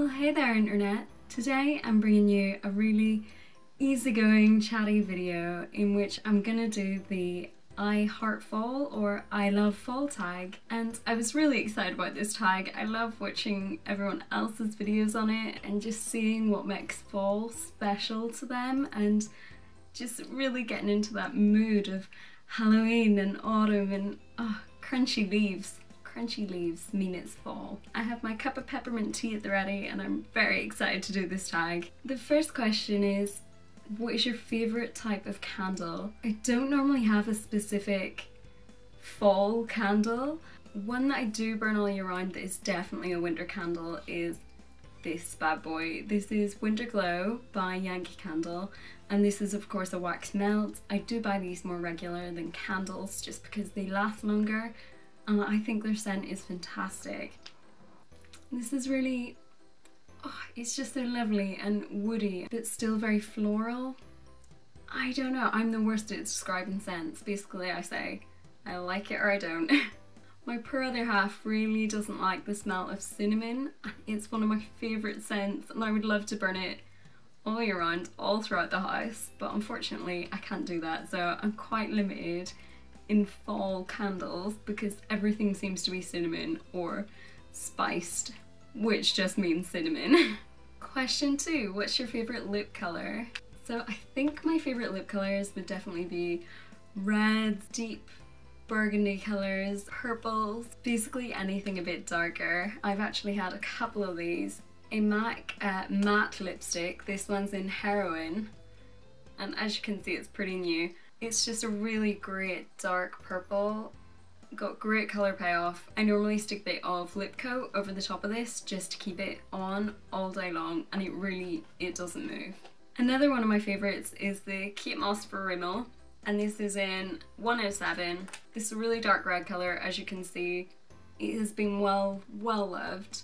Well, hey there internet. Today I'm bringing you a really easygoing, chatty video in which I'm gonna do the I heart fall or I love fall tag and I was really excited about this tag. I love watching everyone else's videos on it and just seeing what makes fall special to them and just really getting into that mood of Halloween and autumn and oh, crunchy leaves. Crunchy leaves mean it's fall. I have my cup of peppermint tea at the ready and I'm very excited to do this tag. The first question is what is your favourite type of candle? I don't normally have a specific fall candle. One that I do burn all year round that is definitely a winter candle is this bad boy. This is Winter Glow by Yankee Candle and this is of course a wax melt. I do buy these more regular than candles just because they last longer and I think their scent is fantastic. This is really oh, it's just so lovely and woody, but still very floral. I don't know, I'm the worst at describing scents. Basically I say, I like it or I don't. my poor other half really doesn't like the smell of cinnamon. It's one of my favourite scents and I would love to burn it all year round, all throughout the house, but unfortunately I can't do that, so I'm quite limited in fall candles because everything seems to be cinnamon or spiced which just means cinnamon. Question two, what's your favorite lip color? So I think my favorite lip colors would definitely be reds, deep burgundy colors, purples, basically anything a bit darker. I've actually had a couple of these. A MAC uh, matte lipstick, this one's in Heroine, and as you can see it's pretty new. It's just a really great dark purple got great colour payoff. I normally stick a bit of lip coat over the top of this just to keep it on all day long and it really, it doesn't move. Another one of my favourites is the Kate Moss for Rimmel and this is in 107. This is a really dark red colour as you can see. It has been well, well loved.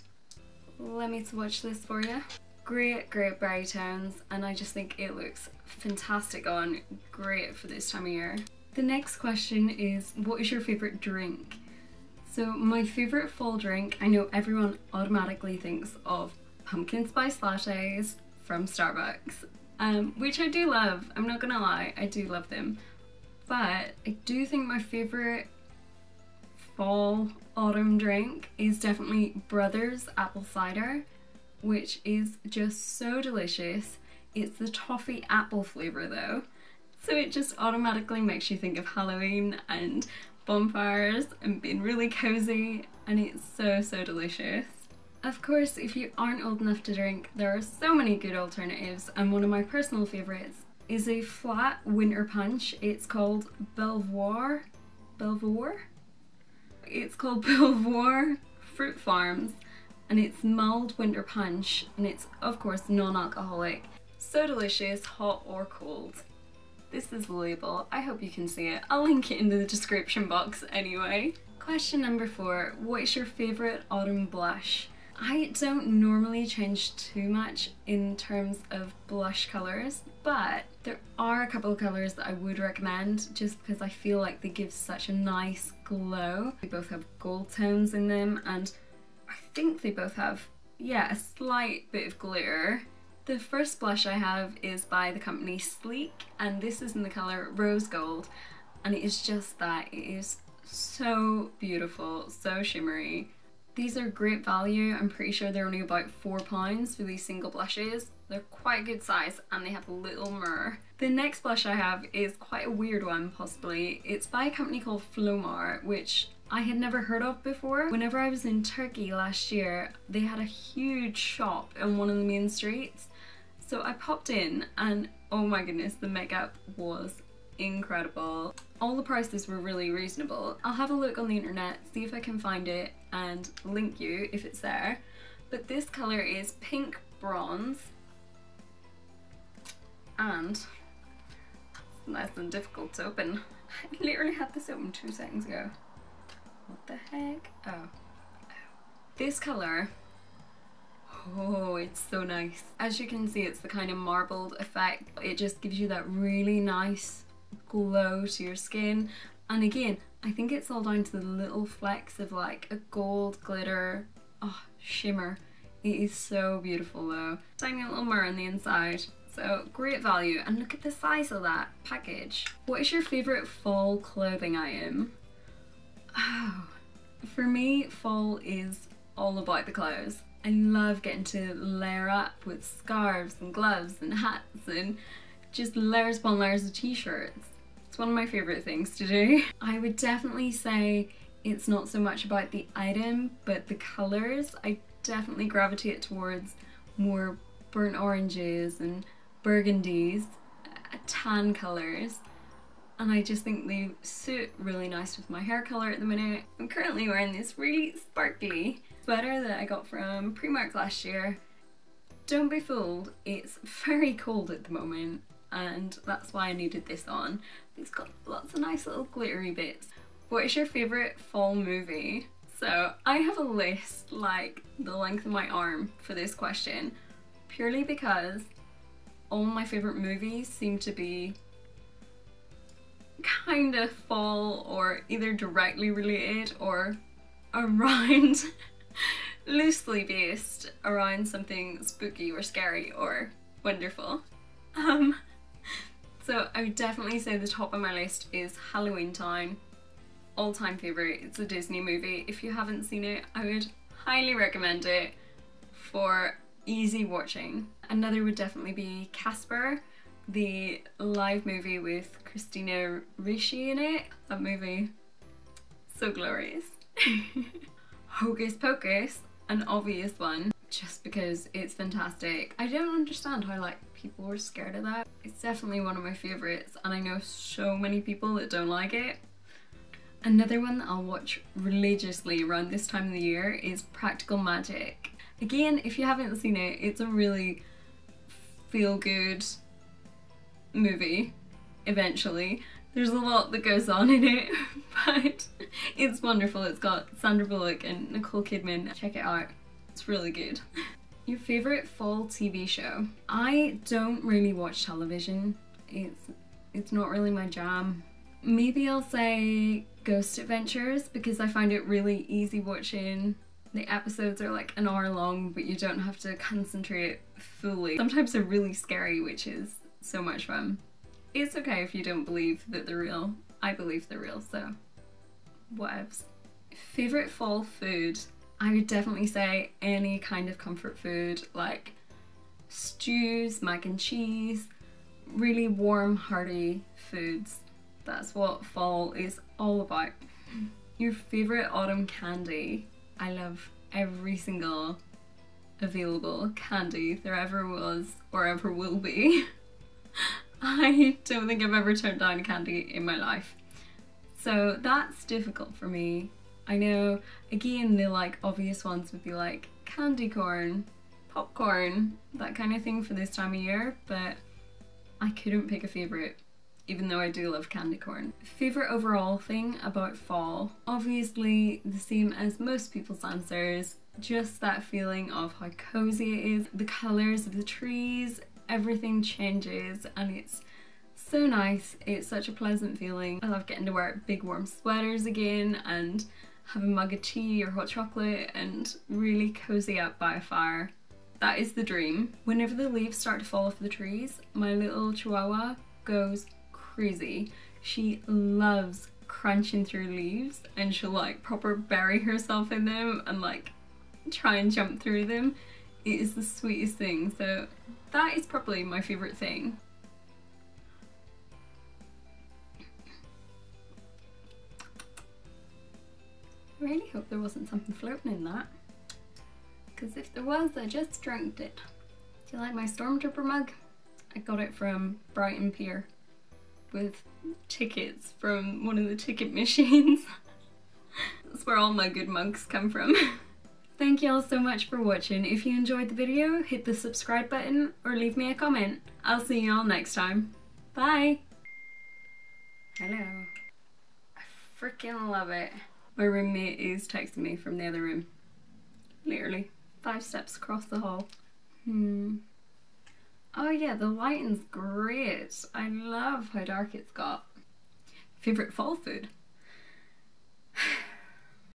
Let me swatch this for you. Great, great berry tones and I just think it looks fantastic on, great for this time of year. The next question is, what is your favourite drink? So my favourite fall drink, I know everyone automatically thinks of pumpkin spice lattes from Starbucks, um, which I do love, I'm not gonna lie, I do love them. But I do think my favourite fall autumn drink is definitely Brothers Apple Cider, which is just so delicious. It's the toffee apple flavour though, so it just automatically makes you think of Halloween and bonfires and being really cozy and it's so so delicious. Of course if you aren't old enough to drink there are so many good alternatives and one of my personal favourites is a flat winter punch. It's called Belvoir. Belvoir? It's called Belvoir Fruit Farms and it's mulled winter punch and it's of course non-alcoholic. So delicious, hot or cold. This is the label. I hope you can see it. I'll link it in the description box anyway. Question number four. What is your favourite autumn blush? I don't normally change too much in terms of blush colours, but there are a couple of colours that I would recommend just because I feel like they give such a nice glow. They both have gold tones in them and I think they both have, yeah, a slight bit of glitter the first blush I have is by the company Sleek and this is in the colour Rose Gold and it is just that. It is so beautiful, so shimmery. These are great value. I'm pretty sure they're only about £4 for these single blushes. They're quite a good size and they have a little mirror. The next blush I have is quite a weird one possibly. It's by a company called Flormar which I had never heard of before. Whenever I was in Turkey last year, they had a huge shop in one of the main streets so I popped in and oh my goodness, the makeup was incredible. All the prices were really reasonable. I'll have a look on the internet, see if I can find it and link you if it's there. But this colour is pink bronze and nice and difficult to open. I literally had this open two seconds ago. What the heck? Oh. oh. This colour Oh, it's so nice. As you can see, it's the kind of marbled effect. It just gives you that really nice glow to your skin. And again, I think it's all down to the little flecks of like a gold glitter oh, shimmer It is so beautiful though. Tiny little mirror on the inside. So great value and look at the size of that package. What is your favourite fall clothing item? Oh, for me fall is all about the clothes. I love getting to layer up with scarves and gloves and hats and just layers upon layers of t-shirts. It's one of my favourite things to do. I would definitely say it's not so much about the item but the colours. I definitely gravitate towards more burnt oranges and burgundies, tan colours, and I just think they suit really nice with my hair colour at the minute. I'm currently wearing this really sparkly sweater that I got from Primark last year. Don't be fooled, it's very cold at the moment and that's why I needed this on. It's got lots of nice little glittery bits. What is your favourite fall movie? So I have a list like the length of my arm for this question purely because all my favourite movies seem to be kind of fall or either directly related or around loosely based around something spooky or scary or wonderful. Um, so I would definitely say the top of my list is Halloween Town. All time favourite, it's a Disney movie. If you haven't seen it, I would highly recommend it for easy watching. Another would definitely be Casper, the live movie with Christina Ricci in it. That movie, so glorious. Hocus Pocus, an obvious one, just because it's fantastic. I don't understand how like people were scared of that. It's definitely one of my favourites and I know so many people that don't like it. Another one that I'll watch religiously around this time of the year is Practical Magic. Again, if you haven't seen it, it's a really feel-good movie, eventually. There's a lot that goes on in it, but it's wonderful. It's got Sandra Bullock and Nicole Kidman. Check it out. It's really good. Your favourite fall TV show? I don't really watch television. It's it's not really my jam. Maybe I'll say Ghost Adventures because I find it really easy watching. The episodes are like an hour long but you don't have to concentrate fully. Sometimes they're really scary which is so much fun. It's okay if you don't believe that they're real. I believe they're real so whatevs. Favourite fall food? I would definitely say any kind of comfort food like stews, mac and cheese, really warm hearty foods. That's what fall is all about. Your favourite autumn candy? I love every single available candy there ever was or ever will be. I don't think I've ever turned down candy in my life. So that's difficult for me I know, again, the like obvious ones would be like candy corn, popcorn, that kind of thing for this time of year, but I couldn't pick a favourite, even though I do love candy corn. Favourite overall thing about fall? Obviously the same as most people's answers, just that feeling of how cozy it is, the colours of the trees, everything changes and it's so nice. It's such a pleasant feeling. I love getting to wear big warm sweaters again and have a mug of tea or hot chocolate and really cozy up by a fire. That is the dream. Whenever the leaves start to fall off the trees, my little chihuahua goes crazy. She loves crunching through leaves and she'll like proper bury herself in them and like try and jump through them. It is the sweetest thing. So that is probably my favourite thing. I really hope there wasn't something floating in that. Because if there was, I just drank it. Do you like my Stormtrooper mug? I got it from Brighton Pier with tickets from one of the ticket machines. That's where all my good mugs come from. Thank you all so much for watching. If you enjoyed the video, hit the subscribe button or leave me a comment. I'll see you all next time. Bye! Hello. I freaking love it. My roommate is texting me from the other room. Literally five steps across the hall. Hmm. Oh yeah, the lighting's great. I love how dark it's got. Favorite fall food?